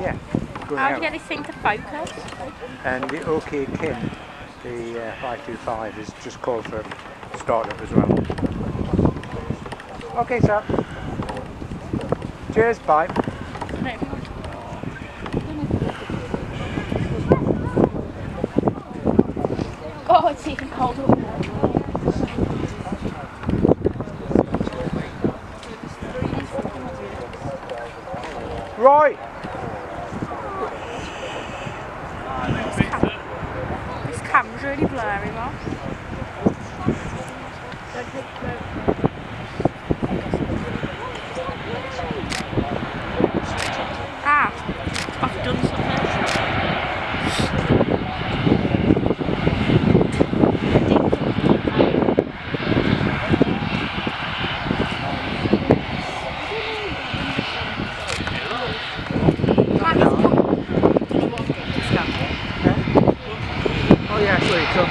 Yeah. How do you get this thing to focus? And the OK Kin, the uh, 525, is just called for startup as well. Okay, sir. Cheers, bye. Oh, it's even colder. Right. This, cam- this camera's really blurry, Mom. Ah, I've done something. So